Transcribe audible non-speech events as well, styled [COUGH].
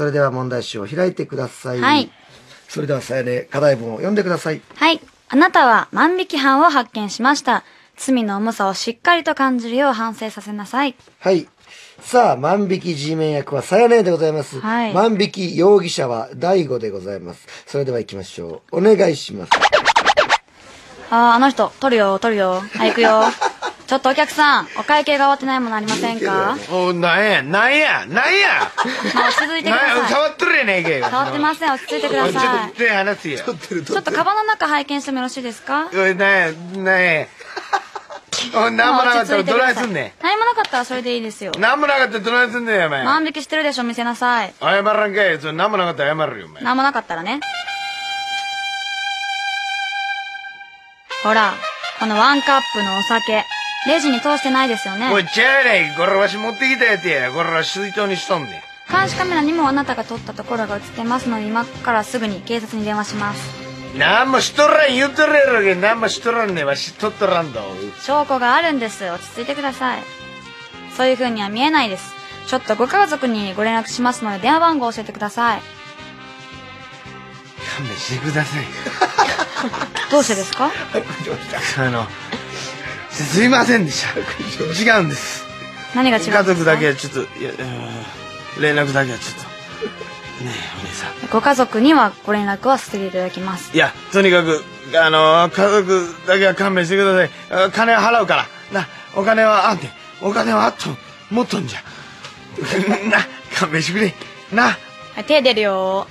それでは問題集を開いてください。はい。それではさやね、課題文を読んでください。はい。あなたは万引き犯を発見しました。罪の重さをしっかりと感じるよう反省させなさい。はい。さあ、万引き G メン役はさやねでございます。はい万引き容疑者は大悟でございます。それでは行きましょう。お願いします。あー、あの人、取るよ、取るよ。はい、行くよ。ちょっとお客さん、お会計が終わってないものありませんか？おなんやなんやなんや。まあ、落ち着いてください。触っとるやねえかよ触ってません、落ち着いてくだおいちょさい。ちょっとカバンの中拝見してもよろしいですか？おいなんやなんや。おいなんもなかったらどないすんね何もなかったらそれでいいですよ。んなんもなかったらどないすんねんお前。万引きしてるでしょ、見せなさい。謝らんかいそれなんもなかったら謝るよお前。何もなかったらね。ほら、このワンカップのお酒、レジに通してないですよね。おいちゃうやないかこれわし持ってきたやつやこれは水筒にしとんねん監視カメラにもあなたが撮ったところが映ってますので、今からすぐに警察に電話します。なんもしとらん言うとるやろけなんもしとらんねんわしとっとらんだ証拠があるんです。落ち着いてください。そういう風には見えないです。ちょっとご家族にご連絡しますので、電話番号教えてください。勘弁してください [LAUGHS] どうしてですか？あのすすいませんでした。違うんです。何が違う家族だけはちょっと連絡だけはちょっと。ねえお姉さん。ご家族にはご連絡はさせていただきます。いやとにかくあの家族だけは勘弁してください。あ金は払うから。なお金はあんてお金はあっともっとんじゃ。[LAUGHS] な勘弁してくれ。な。はい、手出るよ